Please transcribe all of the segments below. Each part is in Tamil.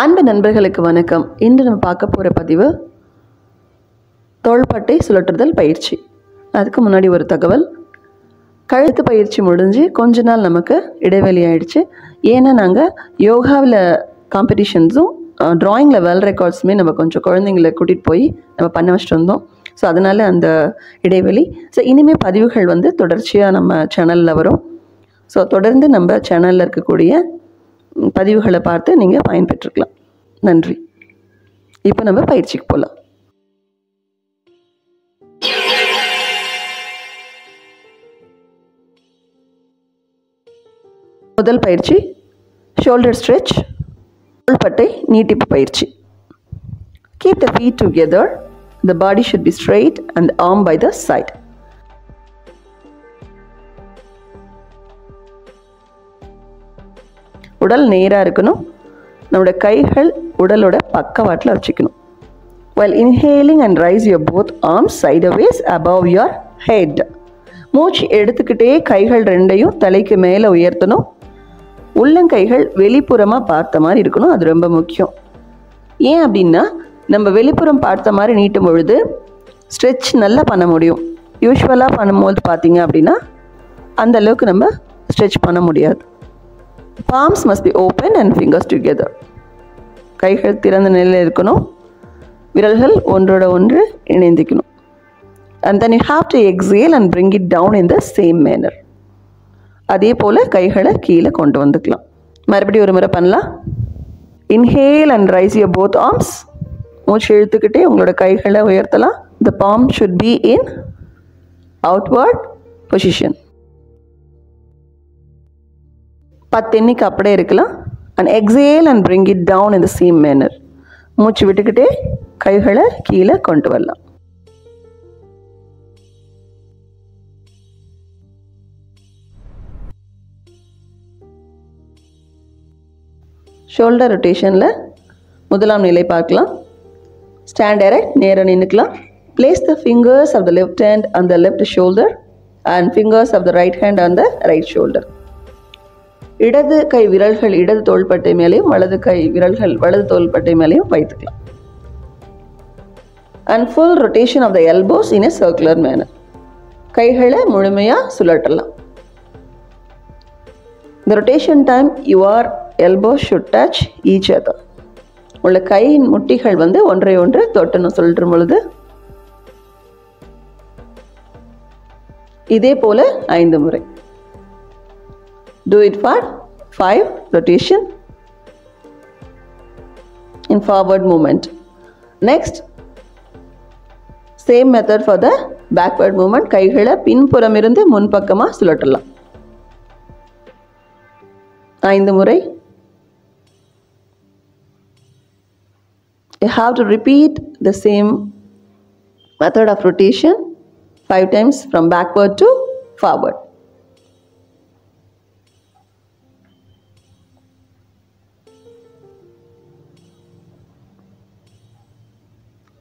அன்பு நண்பர்களுக்கு வணக்கம். இன்று நம்ம பார்க்க போகிற பதிவு தோள்பட்டை சுழற்றுதல் பயிற்சி. அதுக்கு முன்னாடி ஒரு தகவல். கழுத்து பயிற்சி முடிஞ்சு கொஞ்ச நாள் நமக்கு இடைவெளி ஆயிடுச்சு. ஏன்னா நாங்கள் யோகாவில் காம்படிஷன்ஸும் ட்ராயிங்கில் வேர்ல்ட் ரெக்கார்ட்ஸுமே நம்ம கொஞ்சம் குழந்தைங்கள கூட்டிகிட்டு போய் நம்ம பண்ண வச்சுட்டு வந்தோம். ஸோ அதனால் அந்த இடைவெளி. ஸோ இனிமேல் பதிவுகள் வந்து தொடர்ச்சியாக நம்ம சேனலில் வரும். ஸோ தொடர்ந்து நம்ம சேனலில் இருக்கக்கூடிய பதிவுகளை பார்த்து நீங்கள் பயன்பெற்றுக்கலாம். நன்றி. இப்போ நம்ம பயிற்சிக்கு போகலாம் முதல் பயிற்சி ஷோல்டர் ஸ்ட்ரெச் உள்பட்டை நீட்டிப்பு பயிற்சி. Keep the feet together the body should be straight and arm by the side உடல் நேராக இருக்கணும். நம்மளோட கைகள் உடலோட பக்கவாட்டில் வச்சுக்கணும். While inhaling and rise your both arms sideways above your head மூச்சு எடுத்துக்கிட்டே கைகள் ரெண்டையும் தலைக்கு மேலே உயர்த்தணும். உள்ளங்கைகள் வெளிப்புறமாக பார்த்த மாதிரி இருக்கணும். அது ரொம்ப முக்கியம். ஏன் அப்படின்னா நம்ம வெளிப்புறம் பார்த்த மாதிரி நீட்டும் பொழுது ஸ்ட்ரெச் நல்லா பண்ண முடியும். யூஸ்வலாக பண்ணும்போது பார்த்தீங்க அப்படின்னா அந்த அளவுக்கு நம்ம ஸ்ட்ரெச் பண்ண முடியாது. Palms must be open and fingers together கைகள் திறந்த நிலையில் இருக்கணும். விரல்கள் ஒன்றோட ஒன்று இணைந்திக்கணும். And then you have to exhale and bring it down in the same manner அதே போல் கைகளை கீழே கொண்டு வந்துக்கலாம். மறுபடியும் ஒரு முறை பண்ணலாம். Inhale and raise your both arms மூச்சு இழுத்துக்கிட்டே உங்களோட கைகளை உயர்த்தலாம். The palm should be in outward position பத்து எண்ணிக்கை அப்படியே இருக்கலாம். And exhale and bring it down இந்த the சேம் மேனர் மூச்சு விட்டுக்கிட்டே கைகளை கீழே கொண்டு வரலாம். ஷோல்டர் ரொட்டேஷனில் முதலாம் நிலை பார்க்கலாம். ஸ்டாண்ட் டைரக்ட் நேராக நின்றுக்கலாம் place the fingers of the left hand on the left shoulder and fingers of the right hand on the right shoulder இடது கை விரல்கள் இடது தோள்பட்டை மேலேயும் வலது கை விரல்கள் வலது தோள்பட்டை மேலேயும் வைத்துக்கலாம். And full rotation of the elbows in a circular manner கைகளை முழுமையாக சுழட்டலாம் இந்த rotation time your elbow should touch each other உள்ள கையின் முட்டிகள் வந்து ஒன்றை ஒன்று தொட்டணும் சொல்லும் பொழுது இதே போல ஐந்து முறை. Do it for 5 rotation in forward movement next same method for the backward movement கைகளை பின்புறம் இருந்து முன்பக்கமாக சுழற்றலாம் ஐந்து முறை you have to repeat the same method of rotation five times from backward to forward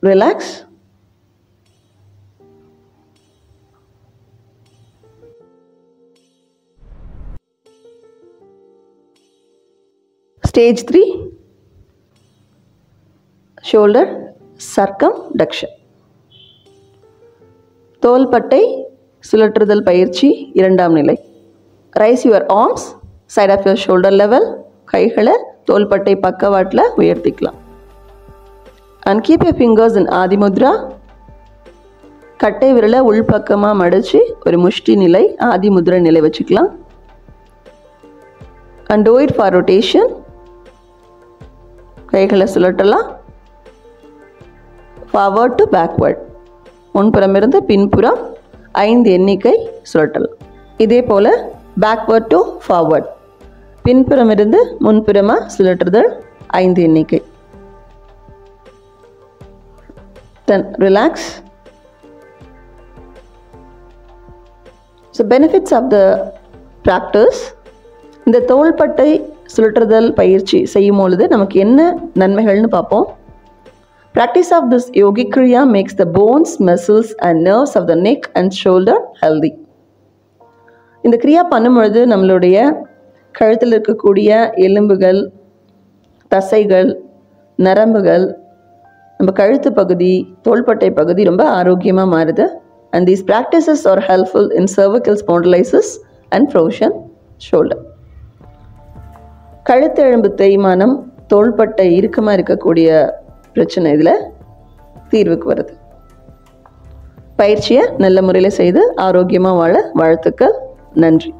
relax. Stage 3 shoulder circumduction தோள்பட்டை சுழற்றுதல் பயிற்சி இரண்டாம் நிலை. Raise your arms side of your shoulder level கைகளை தோள்பட்டை பக்கவாட்டில் உயர்த்திக்கலாம். And keep you fingers in Adimudra கட்டை விரலை உள்பக்கமாக மடித்து ஒரு முஷ்டி நிலை ஆதிமுத்ரா நிலை வச்சுக்கலாம். And do it it for rotation கைகளை சுழட்டலாம். ஃபார்வர்ட் டு பேக்வர்ட் முன்புறம் இருந்து பின்புறம் ஐந்து எண்ணிக்கை சுழட்டலாம். இதே போல் பேக்வர்ட் டு ஃபார்வர்ட் பின்புறம் இருந்து முன்புறமாக சுழற்றுதல் ஐந்து எண்ணிக்கை. Then relax. So benefits of the practice. இந்த தோள்பட்டை சுழற்றுதல் பயிற்சி செய்யும் பொழுது நமக்கு என்ன நன்மைகள்னு பார்ப்போம். Practice of this yogi kriya makes the bones muscles and nerves of the neck and shoulder healthy இந்த கிரியா பண்ணும்பொழுது நம்மளுடைய கழுத்தில் இருக்கக்கூடிய எலும்புகள் தசைகள் நரம்புகள் நம்ம கழுத்து பகுதி தோள்பட்டை பகுதி ரொம்ப ஆரோக்கியமாக மாறுது. And these practices are helpful in cervical spondylosis and frozen shoulder கழுத்தெழும்பு தேய்மானம் தோள்பட்டை இறுக்கமாக இருக்கக்கூடிய பிரச்சனை இதில் தீர்வுக்கு வருது. பயிற்சியை நல்ல முறையில் செய்து ஆரோக்கியமாக வாழ வாழ்த்துக்கள் நன்றி.